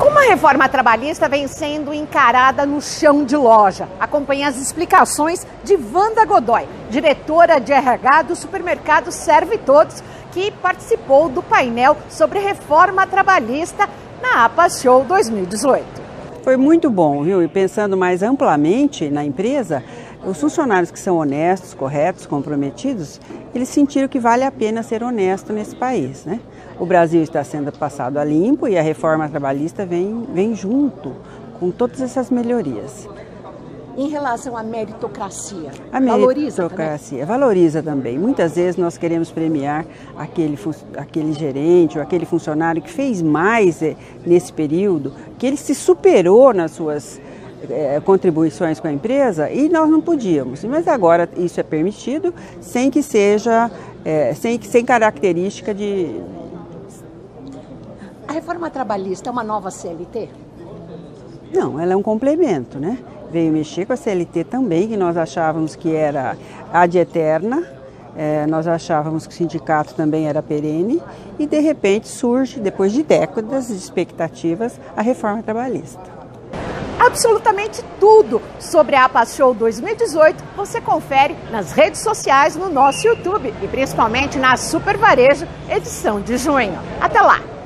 Como a reforma trabalhista vem sendo encarada no chão de loja? Acompanhe as explicações de Wanda Godoy, diretora de RH do supermercado Serve Todos, que participou do painel sobre reforma trabalhista na APA Show 2018. Foi muito bom, viu? E pensando mais amplamente na empresa, os funcionários que são honestos, corretos, comprometidos, eles sentiram que vale a pena ser honesto nesse país, né? O Brasil está sendo passado a limpo e a reforma trabalhista vem, vem junto com todas essas melhorias. Em relação à meritocracia, a valoriza meritocracia também? valoriza também. Muitas vezes nós queremos premiar aquele, aquele gerente ou aquele funcionário que fez mais eh, nesse período, que ele se superou nas suas é, contribuições com a empresa e nós não podíamos. Mas agora isso é permitido sem que seja, é, sem, sem característica de, a reforma trabalhista é uma nova CLT? Não, ela é um complemento, né? Veio mexer com a CLT também, que nós achávamos que era ad eterna, é, nós achávamos que o sindicato também era perene, e de repente surge, depois de décadas de expectativas, a reforma trabalhista. Absolutamente tudo sobre a APA Show 2018 você confere nas redes sociais, no nosso YouTube e principalmente na Super Varejo, edição de junho. Até lá!